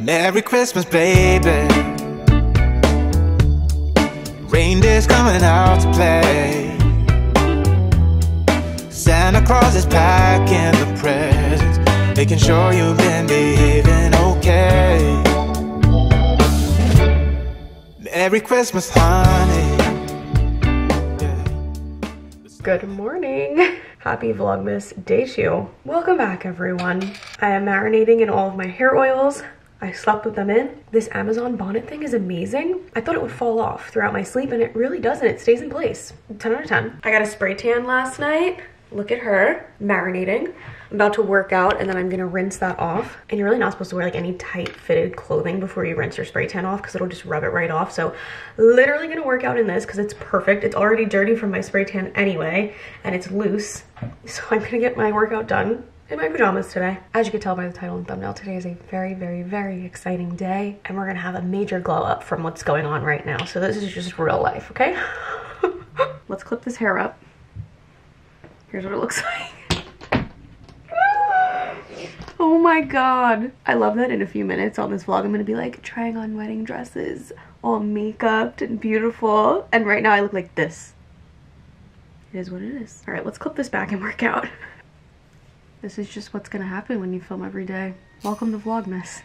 Merry Christmas, baby. Reindeer's coming out to play. Santa Claus is packing the presents, making sure you've been behaving okay. Merry Christmas, honey. Good morning. Happy Vlogmas Day 2. Welcome back everyone. I am marinating in all of my hair oils. I slept with them in. This Amazon bonnet thing is amazing. I thought it would fall off throughout my sleep and it really doesn't. It stays in place. 10 out of 10. I got a spray tan last night. Look at her marinating. I'm about to work out and then I'm gonna rinse that off. And you're really not supposed to wear like any tight fitted clothing before you rinse your spray tan off because it'll just rub it right off. So literally gonna work out in this because it's perfect. It's already dirty from my spray tan anyway and it's loose. So I'm gonna get my workout done in my pajamas today. As you can tell by the title and thumbnail, today is a very, very, very exciting day and we're gonna have a major glow up from what's going on right now. So this is just real life, okay? Let's clip this hair up. Here's what it looks like. oh my god. I love that in a few minutes on this vlog I'm gonna be like trying on wedding dresses, all makeuped and beautiful. And right now I look like this. It is what it is. All right, let's clip this back and work out. This is just what's gonna happen when you film every day. Welcome to Vlogmas.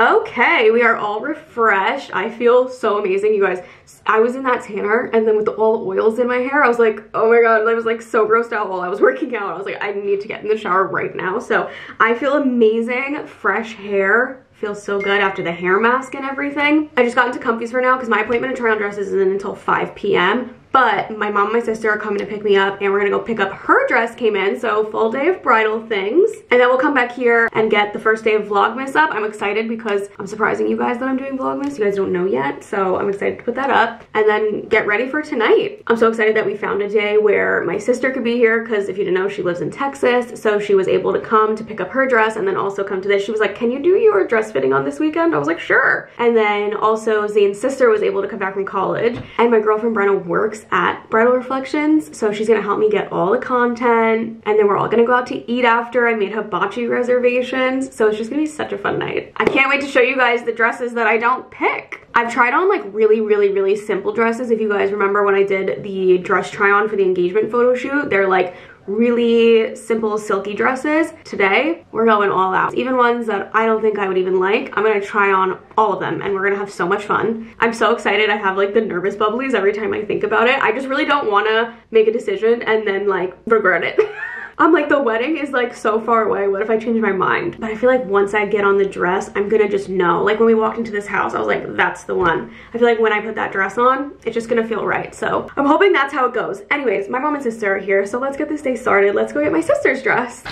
Okay, we are all refreshed. I feel so amazing, you guys. I was in that tanner and then with all the oils in my hair, I was like, oh my god, I was like so grossed out while I was working out. I was like, I need to get in the shower right now. So I feel amazing, fresh hair. Feels so good after the hair mask and everything. I just got into comfies for now because my appointment to try on dresses isn't until 5 p.m. But my mom and my sister are coming to pick me up and we're gonna go pick up her dress came in. So full day of bridal things. And then we'll come back here and get the first day of Vlogmas up. I'm excited because I'm surprising you guys that I'm doing Vlogmas. You guys don't know yet. So I'm excited to put that up and then get ready for tonight. I'm so excited that we found a day where my sister could be here because if you didn't know, she lives in Texas. So she was able to come to pick up her dress and then also come to this. She was like, can you do your dress fitting on this weekend? I was like, sure. And then also Zane's sister was able to come back from college and my girlfriend Brenna works at Bridal Reflections. So she's gonna help me get all the content and then we're all gonna go out to eat after. I made hibachi reservations. So it's just gonna be such a fun night. I can't wait to show you guys the dresses that I don't pick. I've tried on like really, really, really simple dresses. If you guys remember when I did the dress try on for the engagement photo shoot, they're like really simple silky dresses. Today, we're going all out. Even ones that I don't think I would even like, I'm gonna try on all of them and we're gonna have so much fun. I'm so excited. I have like the nervous bubblies every time I think about it. I just really don't wanna make a decision and then like regret it. I'm like, the wedding is like so far away. What if I change my mind? But I feel like once I get on the dress, I'm gonna just know. Like when we walked into this house, I was like, that's the one. I feel like when I put that dress on, it's just gonna feel right. So I'm hoping that's how it goes. Anyways, my mom and sister are here. So let's get this day started. Let's go get my sister's dress.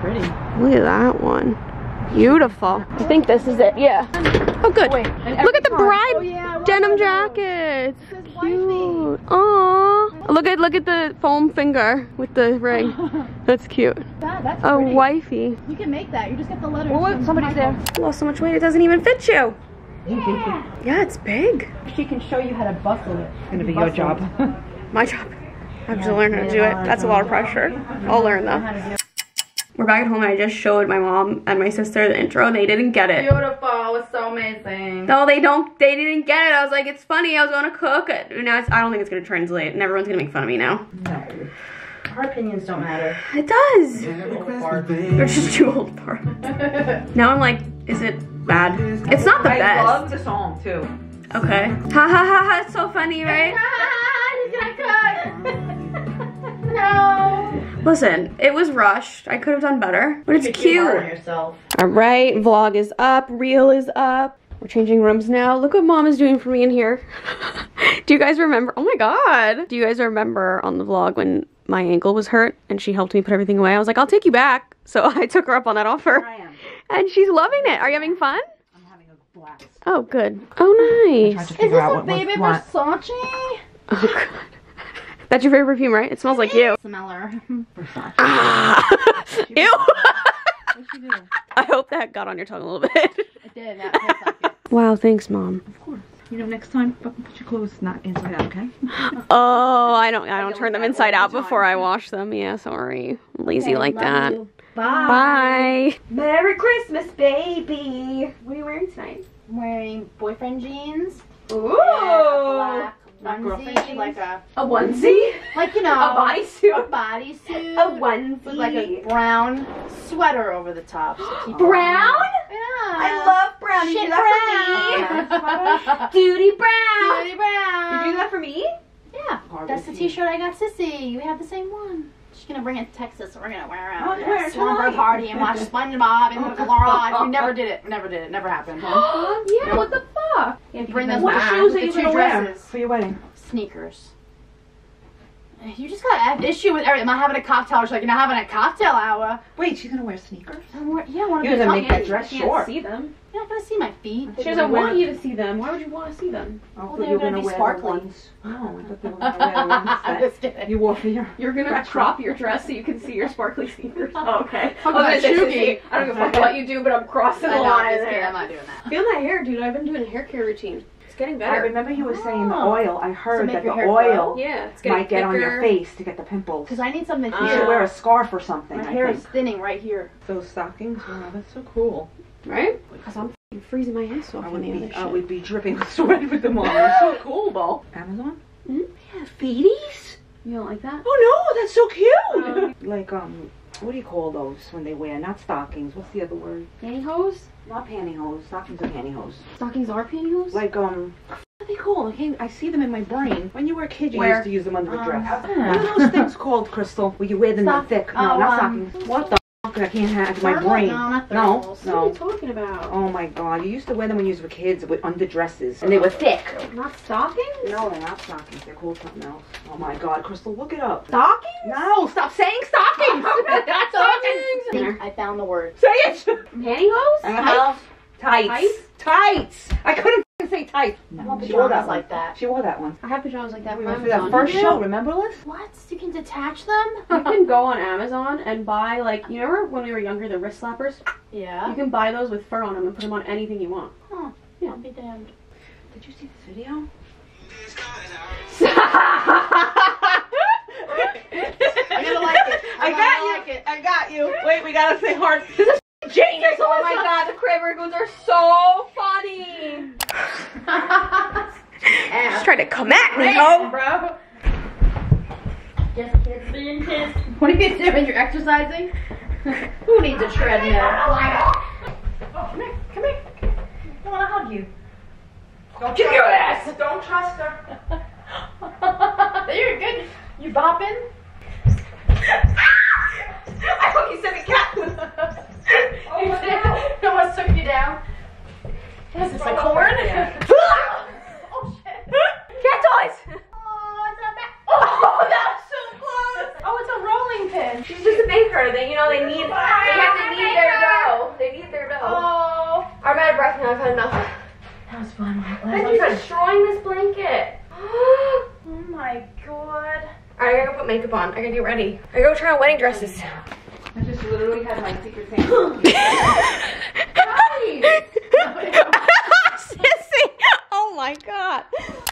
Pretty. Look at that one. Beautiful. I think this is it. Yeah. Oh, good. Wait, Look at the every bride Oh, yeah, denim those. jackets. This Cute. Aww. Look at look at the foam finger with the ring. That's cute. That, that's A pretty. wifey. You can make that. You just get the letters. Oh, look, from somebody's there. Lost so much weight it doesn't even fit you. Yeah, it's big. She can show you how to bustle it. It's gonna be your job. My job. I have to learn how to do it. That's a lot of pressure. I'll learn though. We're back at home and I just showed my mom and my sister the intro and they didn't get it. Beautiful. It's so amazing. No, they don't. They didn't get it. I was like, it's funny. I was gonna cook. And Now it's, I don't think it's gonna translate, and everyone's gonna make fun of me now. No. Our opinions don't matter. It does. Merry They're just too old for it. Now I'm like, is it bad? It's not the I best. I love the song too. Okay. Ha ha ha ha. It's so funny, right? no. Listen, it was rushed. I could have done better, but it's You're cute. yourself. All right, vlog is up. Reel is up. We're changing rooms now. Look what mom is doing for me in here. Do you guys remember? Oh my god. Do you guys remember on the vlog when my ankle was hurt and she helped me put everything away? I was like, I'll take you back. So I took her up on that offer. I am. And she's loving it. Are you having fun? I'm having a blast. Oh, good. Oh, nice. Is this a baby was what. Versace? Oh, God. That's your favorite perfume, right? It smells like you. Smeller. Ah. Ew. What'd she do? I hope that got on your tongue a little bit. It did. That like it. Wow, thanks, Mom. Of course. You know, next time, fucking put your clothes not inside out, okay? Oh, I don't I don't turn them inside out before I wash them. Yeah, sorry. I'm lazy like that. you. Bye. Merry Christmas, baby. What are you wearing tonight? I'm wearing boyfriend jeans. Ooh. Black Not girlfriend onesie, like a A onesie? like you know A bodysuit? a bodysuit. A onesie. with like a brown sweater over the top. So keep brown? Yeah. I love brown. Shit brown. For me? Duty brown. Dirty brown. Did you do that for me? Yeah. That's the t-shirt I got Sissy. We have the same one. She's gonna bring it to Texas, so we're gonna wear it out. Oh, wear it Slumber tonight. party and watch SpongeBob and the garage. We never did it. Never did it. Never happened. yeah, what the fuck? Yeah, Bring those What shoes are The you two gonna wear dresses. for your wedding? Sneakers. You just got an issue with everything. Am I having a cocktail? She's like, you're not having a cocktail hour. Wait, she's gonna wear sneakers? I'm wear- yeah, I want You're to gonna make that dress short. see them. You're not gonna see my feet. She doesn't want you to see them. Why would you want to see them? Oh, Well, they're gonna gonna be wear sparkly. the ones. No, I thought they were gonna wear the ones I'm just kidding. you wore for your. You're gonna crop your dress so you can see your sparkly sneakers. Oh, okay. I was about gonna say, chuggy. Sissy, I don't give a fuck what you do, but I'm crossing the line just. I'm not doing that. Feel my hair, dude. I've been doing a hair care routine. It's getting better. I better. remember you were saying the Oh. oil. I heard make that the oil? Yeah, it's might get on your face to get the pimples. Because I need something Uh, You should wear a scarf or something. My I hair think. is thinning right here. Those stockings. Wow, that's so cool. Right? Because I'm f***ing freezing my ass off I would the other be. I would be dripping with sweat with them on. They're so cool though. Amazon. Mhm. Yeah, feeties. You don't like that? Oh no, that's so cute. Um, like um, what do you call those when they wear not stockings? What's the other word? Pantyhose? Not pantyhose. Stockings are pantyhose. Stockings are pantyhose? Like um, what are they called? I can't. I see them in my brain. When you were a kid, you Where? used to use them under a Um, dress. yeah. What are those things called, Crystal? Where you wear them Stock- thick? No, oh, not um, stockings. What the? I can't have my brain. No, not no. What are you talking about? Oh my god, you used to wear them when you were kids with underdresses, and they were thick. Not stockings? No, they're not stockings. They're called something else. Oh my god, Crystal, look it up. Stockings? No, stop saying stockings. Stockings. I found the word. Say it. Pantyhose? Uh-huh. Tights. Tights? Tights. I couldn't say tights. I want she wore pajamas that one. like that. She wore that one. I have pajamas like that We went for that Amazon. first You show. Remember, Liz? What? You can detach them? You can go on Amazon and buy like you remember when we were younger the wrist slappers? Yeah. You yeah. can buy those with fur on them and put them on anything you want. I'll be damned. Did you see this video? I'm gonna like it. I got you. like it. I got you. Wait, we gotta say hard. Genius. Oh my god, the crab rangoons are so funny. Ass. trying to come at me, bro. Just kids being pissed. What are you doing? You're exercising? Who needs a treadmill? Oh, come here. Come here. I want to hug you. Don't Give your ass. Don't trust her. You're good. You bopping? I hope you said a cat. Oh. No one took you down. What is this, like corn? Oh, shit. Cat toys. Oh, it's a. Oh, that was so close. Oh, it's a rolling pin. She's just a baker. They, you know, they need, they have to knead their dough. They need their dough. Oh. I'm out of breath now. I've had enough. That was fun. Thank you for destroying this blanket. Oh my god. Alright, I gotta go put makeup on. I gotta get ready. I gotta go try on wedding dresses. I literally had my secret Santa. Sissy! Oh my god.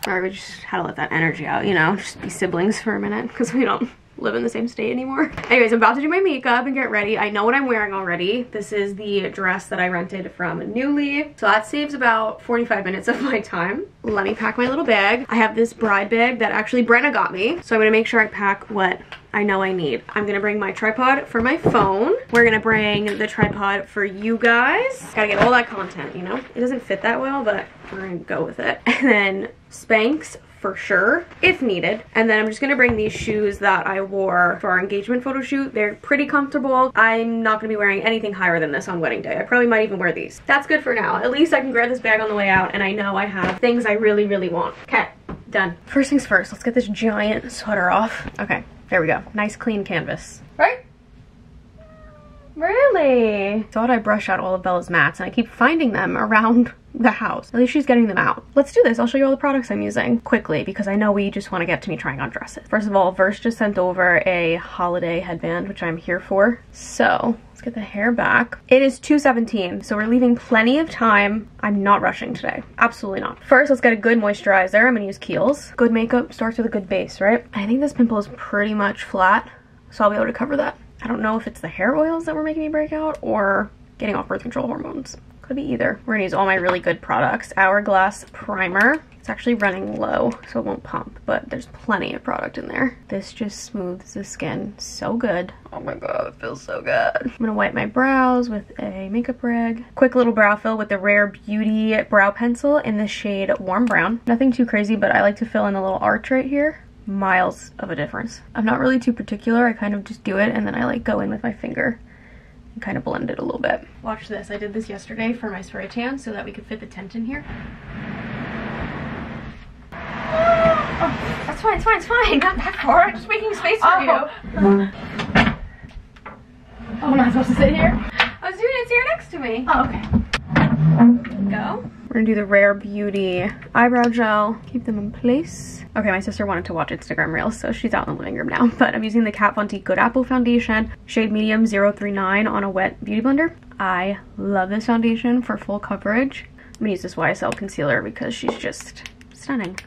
Alright, we just had to let that energy out, you know? Just be siblings for a minute because we don't live in the same state anymore. Anyways, I'm about to do my makeup and get ready. I know what I'm wearing already. This is the dress that I rented from Nuuly. So that saves about 45 minutes of my time. Let me pack my little bag. I have this bride bag that actually Brenna got me. So I'm gonna make sure I pack what I know I need. I'm gonna bring my tripod for my phone. We're gonna bring the tripod for you guys. Gotta get all that content, you know? It doesn't fit that well, but we're gonna go with it. And then Spanx for sure, if needed. And then I'm just gonna bring these shoes that I wore for our engagement photo shoot. They're pretty comfortable. I'm not gonna be wearing anything higher than this on wedding day. I probably might even wear these. That's good for now. At least I can grab this bag on the way out and I know I have things I really, really want. Okay, done. First things first, let's get this giant sweater off. Okay, there we go. Nice clean canvas. Right? Really? Thought I brush out all of Bella's mats and I keep finding them around the house. At least she's getting them out. Let's do this. I'll show you all the products I'm using quickly because I know we just want to get to me trying on dresses. First of all, Verse just sent over a holiday headband, which I'm here for. So let's get the hair back. It is 2.17, so we're leaving plenty of time. I'm not rushing today. Absolutely not. First, let's get a good moisturizer. I'm gonna use Kiehl's. Good makeup starts with a good base, right? I think this pimple is pretty much flat, so I'll be able to cover that. I don't know if it's the hair oils that were making me break out or getting off birth control hormones. Be either. We're gonna use all my really good products. Hourglass primer. It's actually running low, so it won't pump, but there's plenty of product in there. This just smooths the skin so good. Oh my god, it feels so good. I'm gonna wipe my brows with a makeup rag. Quick little brow fill with the Rare Beauty brow pencil in the shade Warm Brown. Nothing too crazy, but I like to fill in a little arch right here miles of a difference. I'm not really too particular. I kind of just do it and then I like go in with my finger and kind of blend it a little bit. Watch this. I did this yesterday for my spray tan so that we could fit the tent in here. Oh, that's fine, it's fine, it's fine. Not that far. I'm just making space for Oh. you. Oh, am I supposed to sit here? Oh, I was doing it here next to me. Oh, okay. Go. We're gonna do the Rare Beauty eyebrow gel. Keep them in place. Okay, my sister wanted to watch Instagram Reels, so she's out in the living room now. But I'm using the Kat Von D Good Apple Foundation, shade medium 039 on a wet beauty blender. I love this foundation for full coverage. I'm gonna use this YSL concealer because she's just stunning.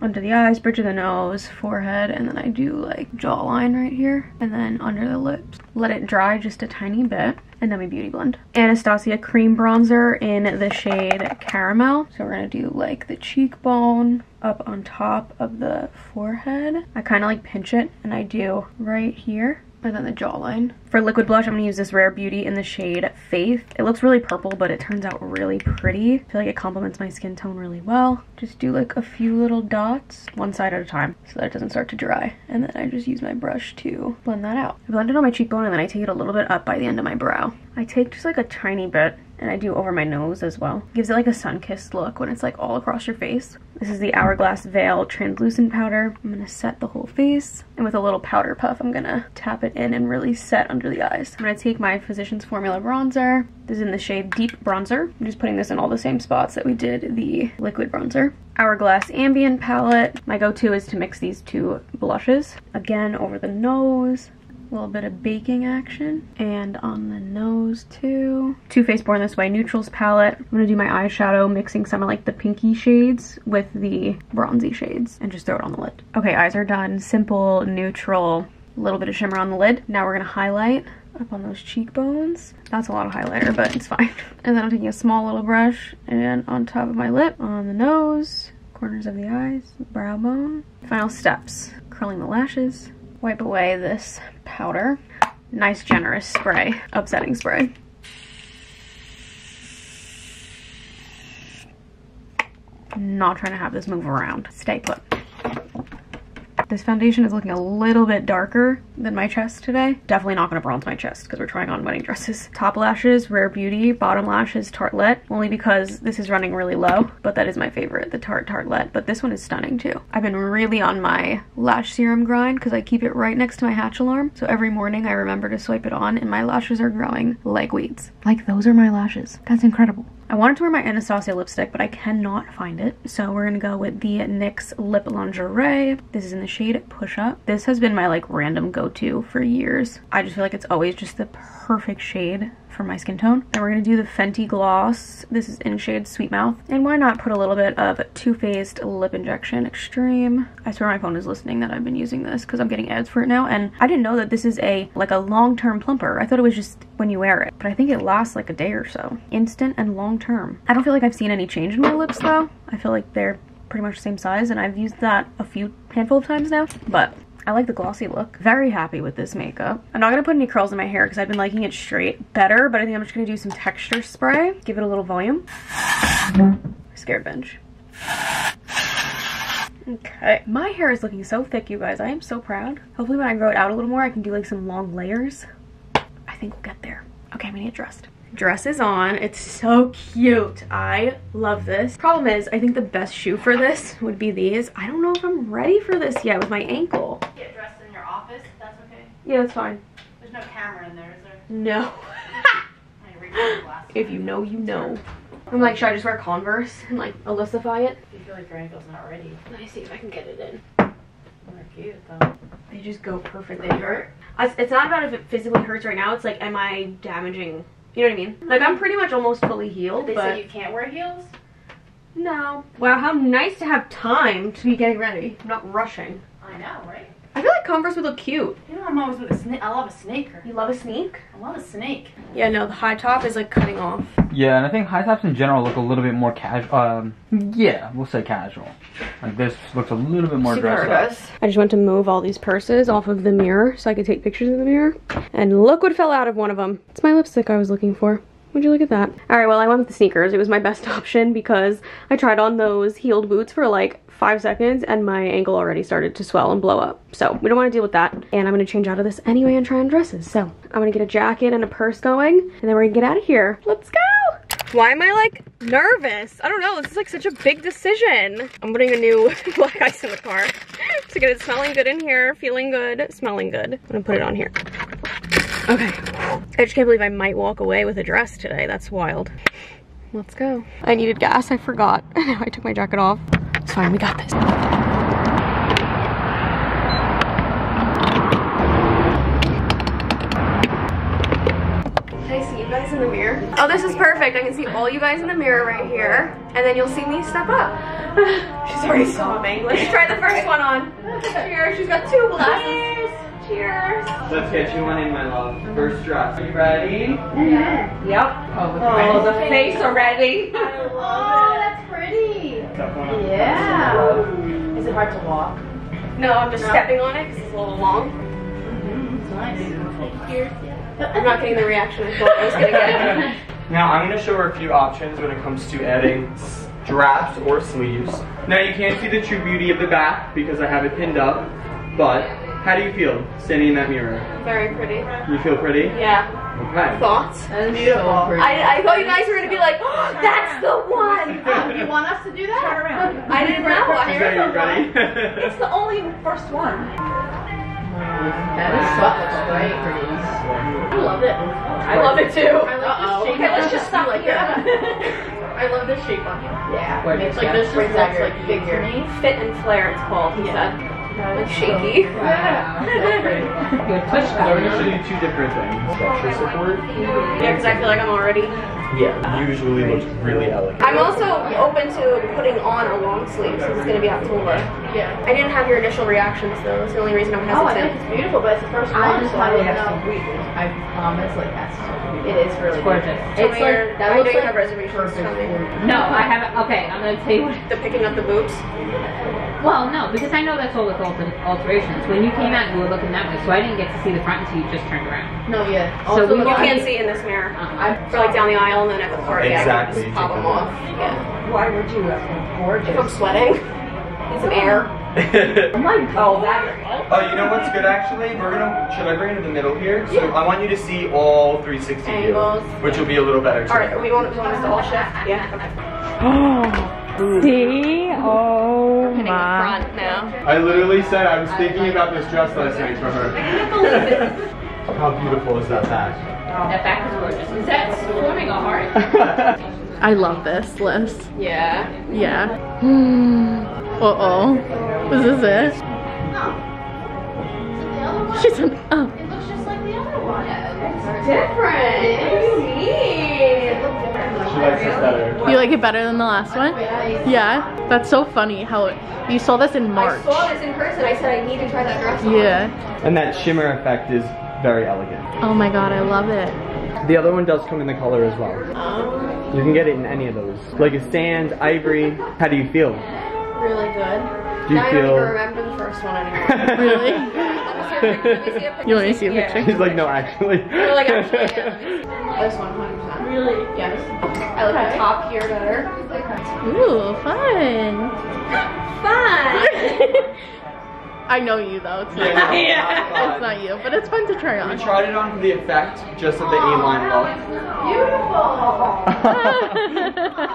Under the eyes, bridge of the nose, forehead, and then I do like jawline right here, and then under the lips. Let it dry just a tiny bit, and then we beauty blend. Anastasia cream bronzer in the shade caramel. So we're gonna do like the cheekbone up on top of the forehead. I kind of like pinch it, and I do right here. And then the jawline. For liquid blush, I'm going to use this Rare Beauty in the shade Faith. It looks really purple, but it turns out really pretty. I feel like it complements my skin tone really well. Just do like a few little dots, one side at a time, so that it doesn't start to dry. And then I just use my brush to blend that out. I blend it on my cheekbone and then I take it a little bit up by the end of my brow. I take just like a tiny bit and I do over my nose as well. Gives it like a sun-kissed look when it's like all across your face. This is the Hourglass Veil Translucent Powder. I'm gonna set the whole face, and with a little powder puff, I'm gonna tap it in and really set under the eyes. I'm gonna take my Physicians Formula bronzer. This is in the shade Deep Bronzer. I'm just putting this in all the same spots that we did the liquid bronzer. Hourglass Ambient Palette. My go-to is to mix these two blushes. Again, over the nose, a little bit of baking action and on the nose too. Too Faced Born This Way Neutrals palette. I'm gonna do my eyeshadow mixing some of like the pinky shades with the bronzy shades and just throw it on the lid. Okay, eyes are done. Simple, neutral, a little bit of shimmer on the lid. Now we're gonna highlight up on those cheekbones. That's a lot of highlighter, but it's fine. And then I'm taking a small little brush and on top of my lip, on the nose, corners of the eyes, brow bone. Final steps, curling the lashes, wipe away this powder. Nice generous spray, upsetting spray. Not trying to have this move around. Stay put. This foundation is looking a little bit darker than my chest today. Definitely not to bronze my chest because we're trying on wedding dresses. Top lashes, Rare Beauty. Bottom lashes, Tartelette. Only because this is running really low, but that is my favorite, the Tarte Tartelette. But this one is stunning too. I've been really on my lash serum grind because I keep it right next to my hatch alarm. So every morning I remember to swipe it on and my lashes are growing like weeds. Like those are my lashes. That's incredible. I wanted to wear my Anastasia lipstick, but I cannot find it. So we're gonna go with the NYX Lip Lingerie. This is in the shade Push Up. This has been my like random go-to for years. I just feel like it's always just the perfect shade for my skin tone. And we're gonna do the Fenty Gloss. This is in shade Sweet Mouth. And why not put a little bit of Too Faced Lip Injection Extreme. I swear my phone is listening that I've been using this because I'm getting ads for it now. And I didn't know that this is a like a long-term plumper. I thought it was just when you wear it. But I think it lasts like a day or so. Instant and long-term. I don't feel like I've seen any change in my lips though. I feel like they're pretty much the same size and I've used that a few handful of times now. But I like the glossy look. Very happy with this makeup. I'm not gonna put any curls in my hair because I've been liking it straight better, but I think I'm just gonna do some texture spray. Give it a little volume. Scared bench. Okay. My hair is looking so thick, you guys. I am so proud. Hopefully when I grow it out a little more, I can do like some long layers. I think we'll get there. Okay, I'm gonna get dressed. Dress is on. It's so cute. I love this. Problem is, I think the best shoe for this would be these. I don't know if I'm ready for this yet with my ankle. Get dressed in your office, that's okay. Yeah, that's fine. There's no camera in there, is there? No. if you know, you know. I'm like, should I just wear Converse and like Alyssify it? You feel like your ankle's not ready. Let me see if I can get it in. They're cute though. They just go perfectly. They hurt. It's not about if it physically hurts right now. It's like, am I damaging? You know what I mean? Like, I'm pretty much almost fully healed, They but say you can't wear heels. no. Wow, how nice to have time to be getting ready. I'm not rushing. I know, right? I feel like Converse would look cute. You know I'm always with a snake. I love a snaker. You love a sneak? I love a snake. Yeah, no, the high top is like cutting off. Yeah, and I think high tops in general look a little bit more casual. Um, yeah, we'll say casual. Like this looks a little bit more dressed up. I just went to move all these purses off of the mirror so I could take pictures in the mirror. And look what fell out of one of them. It's my lipstick I was looking for. Would you look at that? All right, well, I went with the sneakers. It was my best option because I tried on those heeled boots for like five seconds and my ankle already started to swell and blow up. So we don't want to deal with that. And I'm going to change out of this anyway and try on dresses. So I'm going to get a jacket and a purse going and then we're going to get out of here. Let's go! Why am I like nervous? I don't know. This is like such a big decision. I'm putting a new black ice in the car to get it smelling good in here, feeling good, smelling good. I'm gonna put it on here. Okay. I just can't believe I might walk away with a dress today. That's wild. Let's go. I needed gas. I forgot. I took my jacket off. It's fine. We got this. Can I see you guys in the mirror? Oh, this is perfect. I can see all you guys in the mirror right here. And then you'll see me step up. She's already sobbing. Let's try the first one on. Cheers. She's got two glasses. Cheers. Let's get you one in, my love. First dress. Are you ready? Yeah. Yep. Oh, the oh, face already. Oh, that's pretty. Tough one. Yeah. Is it hard to walk? No, I'm just stepping on it because it's a little long. Mm-hmm. It's nice. I'm not getting the reaction I thought I was gonna get. Now I'm going to show her a few options when it comes to adding straps or sleeves. Now you can't see the true beauty of the back because I have it pinned up, but how do you feel standing in that mirror? Very pretty. You feel pretty? Yeah. Okay. Thoughts? That is beautiful. I, I thought you guys were gonna be like, oh, that's the one. Oh, you want us to do that? Turn around. I didn't know. I Okay, you ready? It's the only first one. That is so great. I love it. I love it too. I love the shape. Okay, let's just stop like here. I love this shape on you. Yeah. Where It's it's like this just looks like big for me. Fit and flare, it's called. He said. Like shaky. Good push So I'm going to show you two different things. Structure support. Yeah, because I feel like I'm already. Yeah. Usually looks really elegant. I'm also open to putting on a long sleeve since it's gonna be October. Yeah. I didn't have your initial reactions though. It's the only reason I'm Oh, I think it's beautiful, but it's the first I one, just so I wanted don't to have some know. I promise, like that's It is really it's gorgeous. Tell It's me like your- that I looks know you like have reservations. Tell me. No, I haven't. Okay, I'm gonna tell you. What, The picking up the boots. Well, no, because I know that's all with alter, alterations. When you came out, you were looking that way, so I didn't get to see the front until you just turned around. No, yeah. So Also, we You want- can't see in this mirror. Uh, For like down the aisle and then at the party, I can Exactly. just pop them off. Yeah. Why would you? That's If I'm gorgeous. sweating, need some air. Oh my god. Oh, that. Oh, you know what's good actually? We're gonna. Should I bring it to the middle here? So I want you to see all 360 view, Angles. which will be a little better too. All right, we want, we want us to all shift. Yeah. Okay. See? Oh Hitting the my. front now. I literally said I was thinking about this dress last night for her. How beautiful is that back? that back is gorgeous. Is that forming a heart? I love this list. Yeah. Yeah. Uh oh. Is this it? She said, oh. It looks just like the other one. It's different. What do you mean? She likes this better. You like it better than the last one? Yeah. That's so funny how it, you saw this in March. I saw this in person. I said I need to try that dress on. Yeah. And that shimmer effect is very elegant. Oh my god, I love it. The other one does come in the color as well. Um, you can get it in any of those. Like a sand, ivory. How do you feel? Really good. Do you now I don't even remember the first one anymore. Really? Let me see a picture. You want to see a Yeah. picture? She's like, no, actually. Like actually, yeah. This one, 100%. Really? Yes. I like the top here better. Ooh, fun. Fun. I know you though. It's not, Yeah, no, oh, it's not you, but it's fun to try on. We tried it on for the effect, just of the A-line look. Beautiful.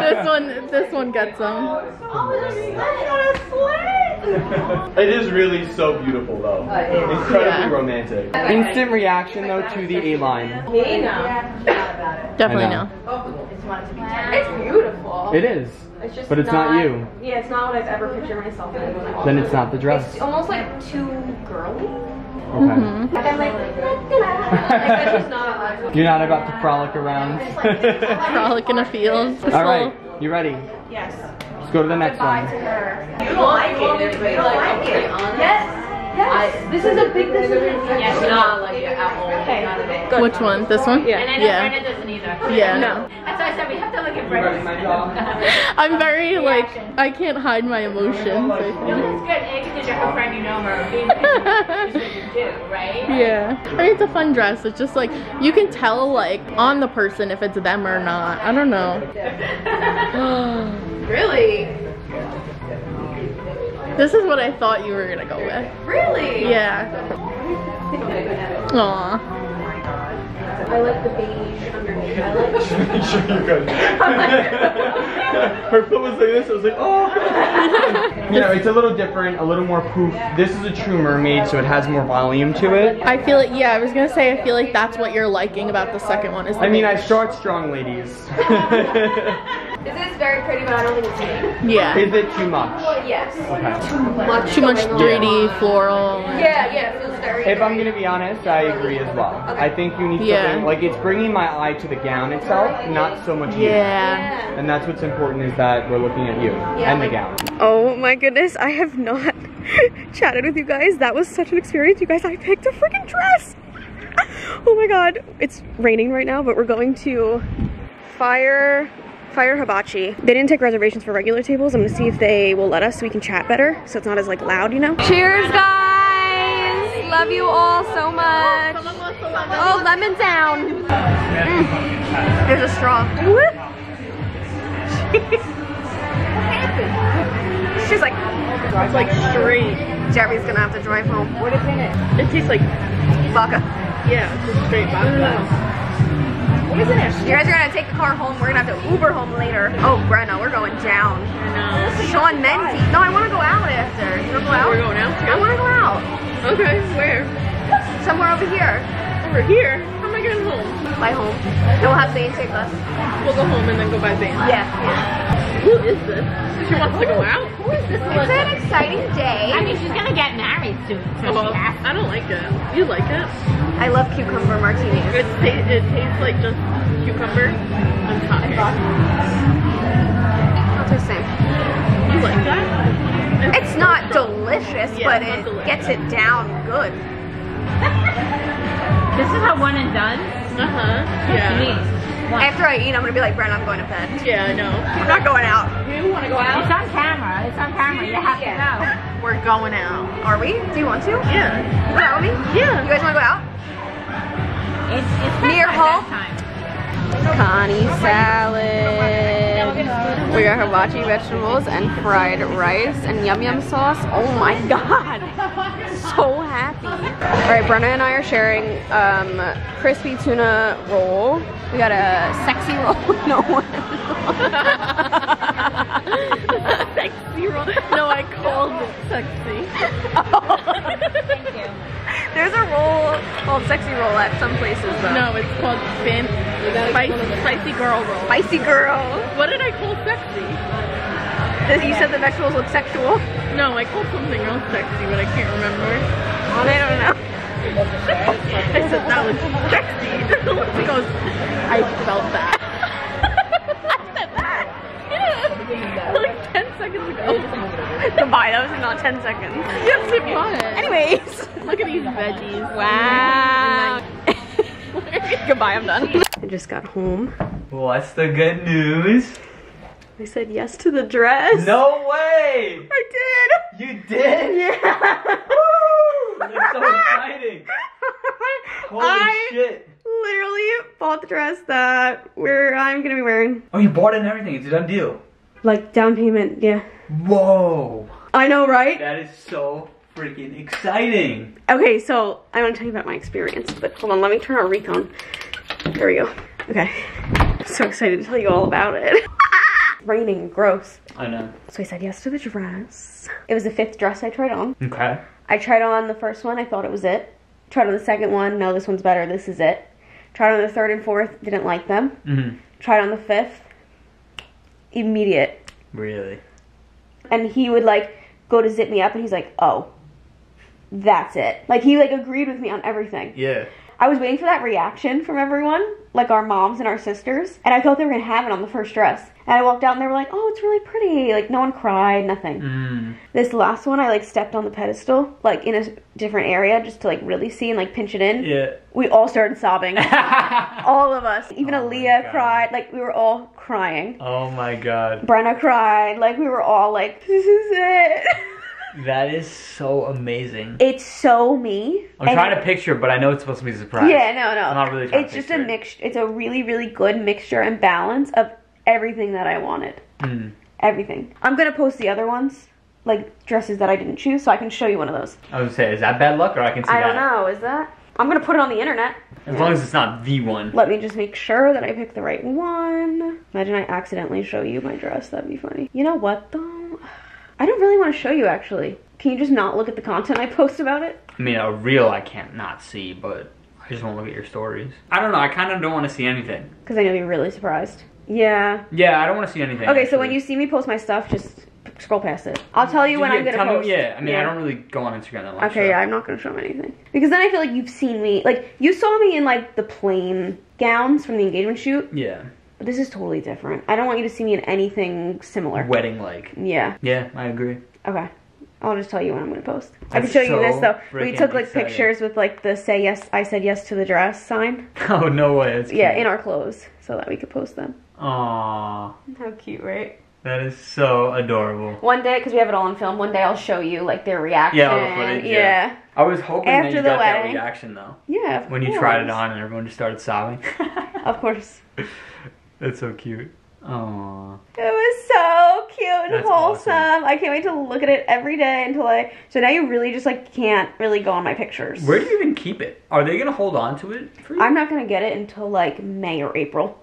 this one, this one gets them. it is really so beautiful though. Incredibly Yeah. romantic. Instant reaction though to the A-line. Definitely I know. no. It's beautiful. It is. It's just But it's not you. Yeah, it's not what I've ever pictured myself in. When I Then it's not the dress. It's almost like too girly. Okay. Like I'm like, like that's just not. You're not about to frolic around. Frolic in a field. All right, little- you ready? Yes. Let's go to the next Goodbye one. to her. You don't like it. You don't like it. Yes. Yes. this is a big decision. Yeah, she not like it at all. Okay. Good. Which one? This one? Yeah. And I know Yeah. Brenna doesn't either. Yeah. No. That's why I said we have to look at You ready, Brenda's. my doll? I'm very like I can't hide my emotions. No, think. it's good. A, because you're her friend, you know her. B, because it's what you do, right? Yeah. I mean, it's a fun dress. It's just like you can tell like on the person if it's them or not. I don't know. Really? This is what I thought you were gonna go with. Really? Yeah. Aw. I like the beige underneath. I like. Make sure you're good. Her foot was like this. I was like, oh. you know, it's a little different, a little more poof. This is a true mermaid, so it has more volume to it. I feel like yeah. I was gonna say I feel like that's what you're liking about the second one. Is the I mean, I beige. start strong, ladies. This is very pretty, but I don't think it's me. Yeah. is it too much? Yes. Okay. Much Too much going 3D floral. Yeah, yeah, it feels very. If I'm gonna be honest, I agree as well. Okay. I think you need Yeah. something like it's bringing my eye to the gown itself, not so much you. Yeah. And that's what's important is that we're looking at you and the gown. Oh my goodness, I have not chatted with you guys. That was such an experience. You guys, I picked a freaking dress. Oh my god. It's raining right now, but we're going to Fire Fire Hibachi. They didn't take reservations for regular tables. I'm gonna see if they will let us so we can chat better so it's not as like loud, you know? Cheers guys! Love you all so much. Oh, lemon down. Mm. There's a straw. She's like, It's like straight. Jeremy's gonna have to drive home. What is in it? It tastes like Vodka. yeah, it's just straight vodka. What is in it? You guys are gonna take the car home. We're gonna have to Uber home later. Oh, Brenna, we're going down. Sean Menzi. No, I wanna go out after. You wanna go oh, out? We're going out. I wanna go out. Okay, where? Somewhere over here. Over here. How am I getting home? By home. And we'll have Zane take us. We'll go home and then go by van. Yeah. yeah. Who is this? She wants to go out. Who is this? It's an exciting day. I mean, she's gonna get married soon. So Oh, she I don't like it. You like it? I love cucumber martinis. It, it tastes like just cucumber and hot cake. The same. You like that? It's not delicious, Yeah, but not it delicious. gets it down good. This is her one and done. Uh huh. Yeah. Me. One. After I eat, I'm gonna be like, Brenna, I'm going to bed. Yeah, I know. I'm not going out. You want to go out? It's on camera. It's on camera. You have to know. We're going out. Are we? Do you want to? Yeah. Go out with me? Yeah. You guys wanna go out? It's, it's Near bedtime, home? Connie salad. We got hibachi vegetables and fried rice and yum yum sauce. Oh my god. So happy. Alright, Brenna and I are sharing um, crispy tuna roll. We got a sexy roll. No sexy roll. No, I called it sexy. Thank you. There's a roll called sexy roll at some places though. No, it's called fan spicy, spicy girl roll. Spicy girl. What did I call sexy? You said the vegetables look sexual. No, I called something else sexy, but I can't remember. I don't know. I said that was sexy. I felt that. Seconds ago. Goodbye, that was not 10 seconds. Yes, it was. Anyways. Look at these veggies. Wow. Goodbye, I'm done. I just got home. What's the good news? I said yes to the dress. No way! I did. You did? Yeah. Woo! That's so exciting! Holy I shit! literally bought the dress that we're I'm gonna be wearing. Oh, you bought it and everything. It's a done deal. Like down payment, yeah. Whoa! I know, right? That is so freaking exciting. Okay, so I want to tell you about my experience, but hold on, let me turn on recon. There we go. Okay. So excited to tell you all about it. Raining, gross. I know. So I said yes to the dress. It was the fifth dress I tried on. Okay. I tried on the first one, I thought it was it. Tried on the second one, no, this one's better, this is it. Tried on the third and fourth, didn't like them. hmm Tried on the fifth, immediate. Really? And he would like go to zip me up, and he's like, "Oh, that's it." Like he like agreed with me on everything. Yeah. I was waiting for that reaction from everyone, like our moms and our sisters, and I thought they were gonna have it on the first dress. And I walked out, and they were like, "Oh, it's really pretty." Like no one cried, nothing. Mm. This last one, I like stepped on the pedestal, like in a different area, just to like really see and like pinch it in. Yeah. We all started sobbing, all of us. Even Oh Aaliyah cried. Like we were all crying. oh my god. Brenna cried. Like we were all like, "This is it." That is so amazing. it's so me. I'm And- trying to picture, but I know it's supposed to be a surprise. Yeah, no, no. I'm not really It's just a picture it. mix. It's a really, really good mixture and balance of everything that I wanted. Mm. Everything. I'm gonna post the other ones, like dresses that I didn't choose, so I can show you one of those. I would say, is that bad luck or I can see I that? don't know. Is that? I'm gonna put it on the internet. As long as it's not the one. Let me just make sure that I pick the right one. Imagine I accidentally show you my dress. That'd be funny. You know what though? I don't really want to show you actually. Can you just not look at the content I post about it? I mean, a reel I can't not see, but I just want to look at your stories. I don't know. I kind of don't want to see anything. Because I know you're really surprised. Yeah. Yeah, I don't want to see anything. Okay, so when you see me post my stuff, just scroll past it. I'll tell you when yeah, I'm gonna post. Me, yeah, I mean, I don't really go on Instagram that much. Okay, so. yeah, I'm not gonna show them anything because then I feel like you've seen me. Like you saw me in like the plain gowns from the engagement shoot, Yeah, this is totally different. I don't want you to see me in anything similar. wedding like. Yeah. Yeah, I agree. Okay. I'll just tell you when I'm gonna post. I can That's show you this though. We took like exciting. pictures with like the "Say Yes, I Said Yes to the Dress" sign. Oh no way! It's Yeah, cute. in our clothes, so that we could post them. Aw, How cute, right? that is so adorable. One day, because we have it all on film. One day I'll show you like their reaction. Yeah, all the footage, yeah. yeah. I was hoping After that you the got that wedding. reaction though Yeah, of when you tried it on and everyone just started sobbing. Of course. That's so cute. Aw. It was so cute and That's wholesome. awesome. I can't wait to look at it every day until I. So now you really just like can't really go on my pictures. Where do you even keep it? Are they gonna hold on to it for you? I'm not gonna get it until like May or April.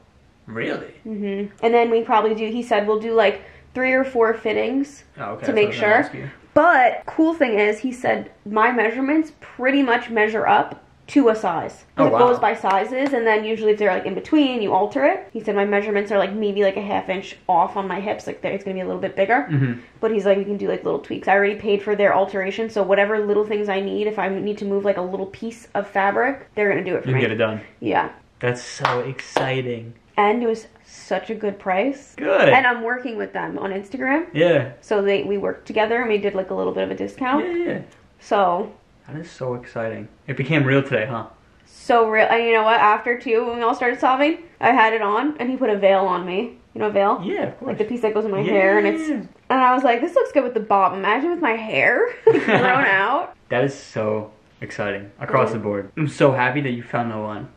really? hmm And then we probably do. He said we'll do like three or four fittings. Oh, okay. To make what I was gonna sure. But cool thing is, he said my measurements pretty much measure up to a size. Oh, it wow. goes by sizes, and then usually if they're like in between, you alter it. He said my measurements are like maybe like a half inch off on my hips, like it's gonna be a little bit bigger. Mhm. But he's like, we can do like little tweaks. I already paid for their alteration, so whatever little things I need, if I need to move like a little piece of fabric, they're gonna do it for You can me. get it done. Yeah, That's so exciting. and it was such a good price. Good. And I'm working with them on Instagram, yeah. so they we worked together and we did like a little bit of a discount. Yeah. So That is so exciting. It became real today, huh? so real. And you know what? After two, when we all started sobbing, I had it on, and he put a veil on me. You know, a veil. Yeah, of course. Like the piece that goes in my hair, and it's. And I was like, this looks good with the bob. Imagine with my hair thrown out. That is so exciting across the board. I'm so happy that you found the one.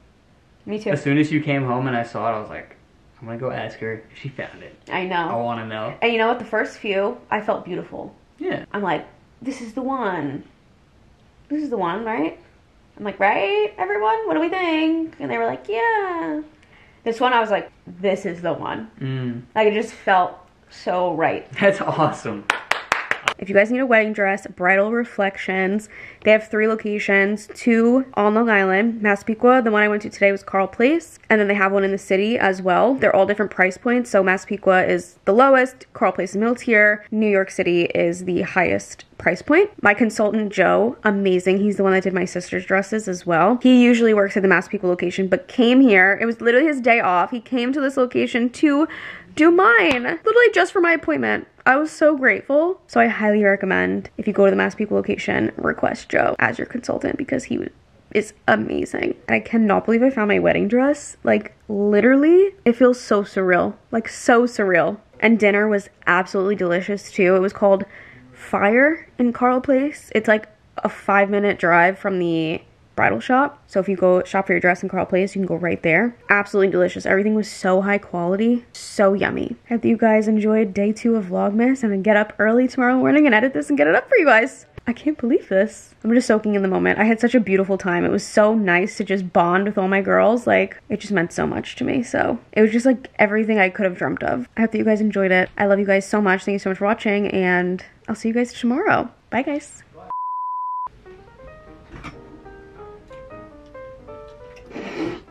Me too. As soon as you came home and I saw it, I was like, I'm gonna go ask her if she found it. I know. I want to know. And you know what? The first few, I felt beautiful. Yeah. I'm like, this is the one. This is the one, right? I'm like, right, everyone? What do we think? And they were like, yeah. This one, I was like, this is the one. Mm. Like, it just felt so right. That's awesome. If you guys need a wedding dress, Bridal Reflections, they have three locations, two on Long Island, Massapequa. The one I went to today was Carle Place, and then they have one in the city as well. They're all different price points. So Massapequa is the lowest, Carle Place is middle tier, New York City is the highest price point. My consultant Joe, amazing. He's the one that did my sister's dresses as well. He usually works at the Massapequa location, but came here. It was literally his day off. He came to this location to do mine, literally just for my appointment. I was so grateful. So I highly recommend if you go to the Massapequa location, request Joe as your consultant because he is amazing. And I cannot believe I found my wedding dress. Like literally, it feels so surreal. Like so surreal. And dinner was absolutely delicious too. It was called Fire in Carle Place. It's like a five minute drive from the bridal shop. So if you go shop for your dress in Carle Place, you can go right there. Absolutely delicious. Everything was so high quality, so yummy. I hope you guys enjoyed day two of Vlogmas and I get up early tomorrow morning and edit this and get it up for you guys. I can't believe this. I'm just soaking in the moment. I had such a beautiful time. It was so nice to just bond with all my girls. Like, it just meant so much to me. So, it was just like everything I could have dreamt of. I hope that you guys enjoyed it. I love you guys so much. Thank you so much for watching, and I'll see you guys tomorrow. Bye, guys.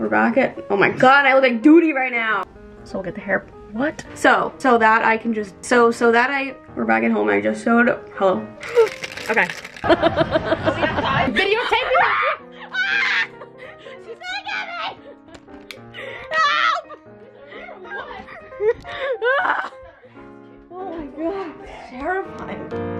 We're back at, oh my god, I look like duty right now. So we'll get the hair, what? So, so that I can just, so, so that I, we're back at home, I just sewed, hello. okay. Videotape me. Ah! She's gonna get me! Help! oh my god, terrifying.